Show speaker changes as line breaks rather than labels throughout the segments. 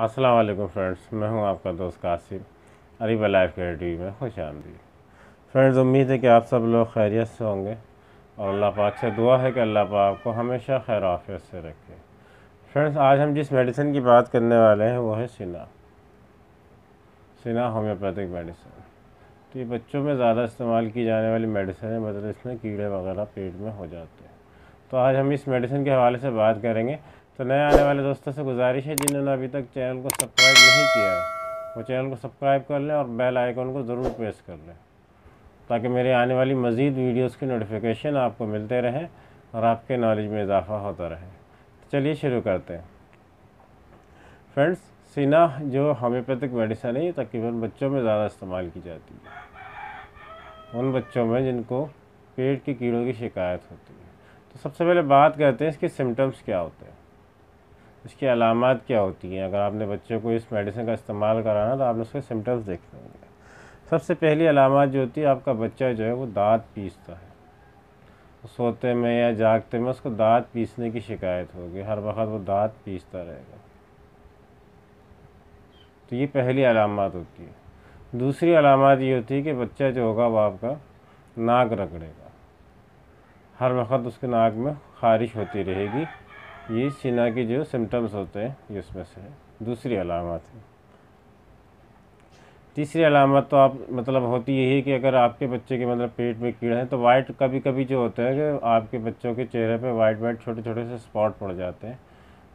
अस्सलाम वालेकुम फ्रेंड्स, मैं हूँ आपका दोस्त Qasim, Areeba life care T में खुश आमदी फ्रेंड्स, उम्मीद है कि आप सब लोग खैरियत से होंगे और अल्लाह पाक से दुआ है कि अल्लाह पाक आपको हमेशा खैर आफियत से रखे। फ्रेंड्स, आज हम जिस मेडिसिन की बात करने वाले हैं, वो है सिना सिना होम्योपैथिक मेडिसिन। तो ये बच्चों में ज़्यादा इस्तेमाल की जाने वाली मेडिसिन है मतलब इसमें कीड़े वगैरह पेट में हो जाते हैं। तो आज हम इस मेडिसिन के हवाले से बात करेंगे। तो नए आने वाले दोस्तों से गुजारिश है जिन्होंने अभी तक चैनल को सब्सक्राइब नहीं किया है, वो चैनल को सब्सक्राइब कर लें और बेल आइकन को ज़रूर प्रेस कर लें, ताकि मेरे आने वाली मज़ीद वीडियोस की नोटिफिकेशन आपको मिलते रहें और आपके नॉलेज में इजाफ़ा होता रहे। तो चलिए शुरू करते हैं। फ्रेंड्स, सीना जो होम्योपैथिक मेडिसन है, ये तकरीबन बच्चों में ज़्यादा इस्तेमाल की जाती है। उन बच्चों में जिनको पेट की कीड़ों की शिकायत होती है। तो सबसे पहले बात करते हैं इसके सिम्टम्स क्या होते हैं। इसकी अलामत क्या होती हैं? अगर आपने बच्चे को इस मेडिसिन का इस्तेमाल कराना तो आपने उसके सिम्टम्स देखने होंगे सबसे पहली अलामत जो होती है, आपका बच्चा जो है, वो दाँत पीसता है। सोते में या जागते में उसको दाँत पीसने की शिकायत होगी। हर वक्त वो दाँत पीसता रहेगा। तो ये पहली अलामत होती है। दूसरी अलामत ये होती है कि बच्चा जो होगा, वो आपका नाक रगड़ेगा। हर वक्त उसके नाक में खारिश होती रहेगी। ये सीना के जो सिम्टम्स होते हैं, ये उसमें से दूसरी अलामत है। तीसरी अलामत तो आप मतलब होती यही है कि अगर आपके बच्चे के मतलब पेट में कीड़ा है तो वाइट कभी कभी जो होता है कि आपके बच्चों के चेहरे पे वाइट वाइट छोटे छोटे से स्पॉट पड़ जाते हैं।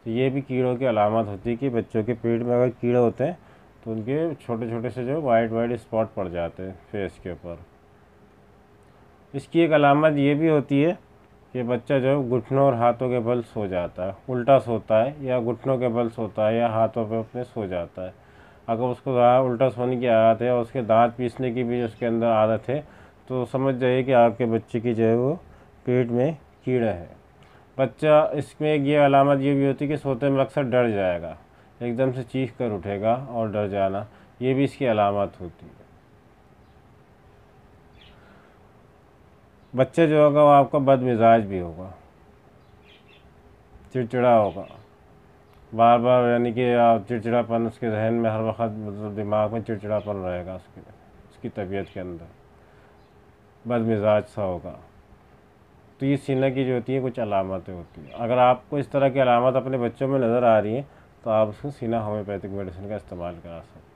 तो ये भी कीड़ों की अलामत होती है कि बच्चों के पेट में अगर कीड़े होते हैं तो उनके छोटे छोटे से जो वाइट वाइट स्पॉट पड़ जाते हैं फेस के ऊपर। इसकी एक अलामत ये भी होती है कि बच्चा जो है घुटनों और हाथों के बल सो जाता है, उल्टा सोता है या घुटनों के बल सोता है या हाथों पे अपने सो जाता है। अगर उसको उल्टा सोने की आदत है और उसके दांत पीसने की भी उसके अंदर आदत है तो समझ जाइए कि आपके बच्चे की जो है वो पेट में कीड़ा है। बच्चा, इसमें ये अलामत ये भी होती है कि सोते में अक्सर डर जाएगा, एकदम से चीख कर उठेगा और डर जाना, ये भी इसकी अलामत होती है। बच्चे जो होगा वो आपका बदमिजाज भी होगा। चिड़चिड़ा होगा। बार बार यानी कि आप चिड़चिड़ापन उसके जहन में हर वक्त मतलब दिमाग में चिड़चिड़ापन रहेगा उसके उसकी तबीयत के अंदर। बदमिजाज सा होगा। तो ये सीना की जो होती है, कुछ अलामतें होती हैं। अगर आपको इस तरह की अलामत अपने बच्चों में नज़र आ रही हैं तो आप उसको सीना होम्योपैथिक मेडिसिन का इस्तेमाल करा सकते हैं।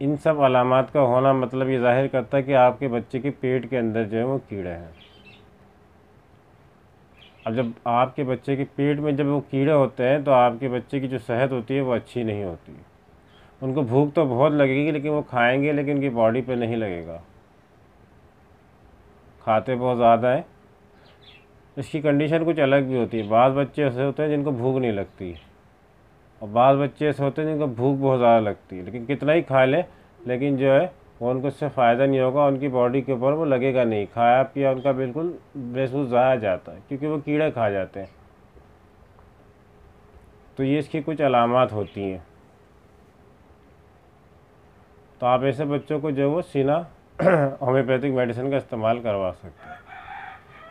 इन सब अलामत का होना मतलब ये ज़ाहिर करता है कि आपके बच्चे के पेट के अंदर जो है वो कीड़े हैं। अब जब आपके बच्चे के पेट में जब वो कीड़े होते हैं तो आपके बच्चे की जो सेहत होती है वो अच्छी नहीं होती। उनको भूख तो बहुत लगेगी, लेकिन वो खाएँगे, लेकिन उनकी बॉडी पे नहीं लगेगा। खाते बहुत ज़्यादा है। इसकी कंडीशन कुछ अलग भी होती है। बाद बच्चे ऐसे होते हैं जिनको भूख नहीं लगती। और बाद बच्चे ऐसे होते हैं, जिनको भूख बहुत ज़्यादा लगती है। लेकिन कितना ही खा ले, लेकिन जो है, वो उनको इससे फ़ायदा नहीं होगा, उनकी बॉडी के ऊपर वो लगेगा नहीं। खाया पिया उनका बिल्कुल महसूस ज़ाया जाता है, क्योंकि वो कीड़े खा जाते हैं। तो ये इसकी कुछ अलामत होती हैं। तो आप ऐसे बच्चों को जो वो सीना होम्योपैथिक मेडिसिन का इस्तेमाल करवा सकते हैं।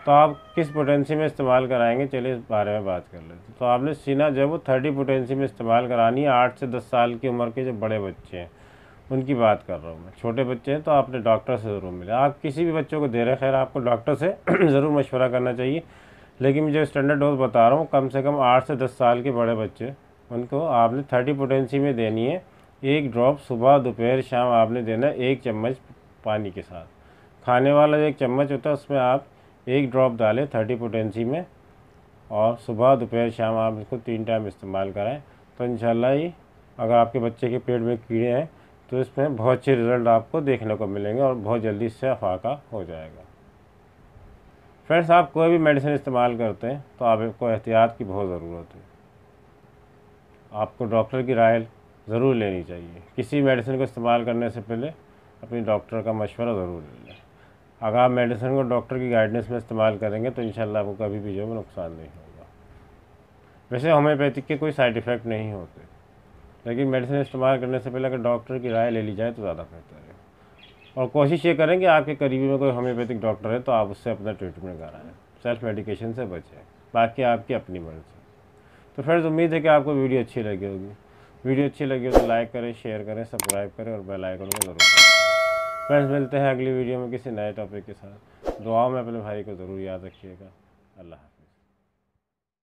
तो आप किस पोटेंसी में इस्तेमाल कराएँगे? चलिए इस बारे में बात कर लेते हैं। तो आपने सीना जो है वो थर्टी पोटेंसी में इस्तेमाल करानी है। आठ से दस साल की उम्र के जो बड़े बच्चे हैं, उनकी बात कर रहा हूँ मैं। छोटे बच्चे हैं तो आपने डॉक्टर से ज़रूर मिले। आप किसी भी बच्चों को दे रहे खैर आपको डॉक्टर से ज़रूर मशवरा करना चाहिए। लेकिन जो स्टैंडर्ड डोज बता रहा हूँ, कम से कम आठ से दस साल के बड़े बच्चे, उनको आपने थर्टी पोटेंसी में देनी है। एक ड्रॉप सुबह, दोपहर, शाम आपने देना है एक चम्मच पानी के साथ। खाने वाला एक चम्मच होता है, उसमें आप एक ड्रॉप डालें थर्टी पोटेंसी में और सुबह दोपहर शाम आप इसको तीन टाइम इस्तेमाल कराएँ तो इन ही अगर आपके बच्चे के पेट में कीड़े हैं तो इसमें बहुत अच्छे रिज़ल्ट आपको देखने को मिलेंगे और बहुत जल्दी इससे अफाका हो जाएगा। फ्रेंड्स आप कोई भी मेडिसिन इस्तेमाल करते हैं तो आपको एहतियात की बहुत ज़रूरत है। आपको डॉक्टर की राय ज़रूर लेनी चाहिए। किसी मेडिसिन को इस्तेमाल करने से पहले अपने डॉक्टर का मशवरा ज़रूर ले लें। अगर आप मेडिसिन को डॉक्टर की गाइडेंस में इस्तेमाल करेंगे तो इन आपको कभी भी जो है नुकसान नहीं होगा। वैसे होम्योपैथिक के कोई साइड इफ़ेक्ट नहीं होते। लेकिन मेडिसिन इस्तेमाल करने से पहले अगर डॉक्टर की राय ले ली जाए तो ज़्यादा बेहतर है। और कोशिश ये करें कि आपके करीबी में कोई होम्योपैथिक डॉक्टर है तो आप उससे अपना ट्रीटमेंट कराएँ। सेल्फ मेडिकेशन से बचें, बाकी आपकी अपनी मर्ज़ी। तो फ्रेंड्स उम्मीद है कि आपको वीडियो अच्छी लगी होगी। वीडियो अच्छी लगी हो तो लाइक करें शेयर करें सब्सक्राइब करें और बेल आइकन को ज़रूर फ्रेंड्स मिलते हैं अगली वीडियो में किसी नए टॉपिक के साथ। दुआ में अपने भाई को ज़रूर याद रखिएगा। अल्लाह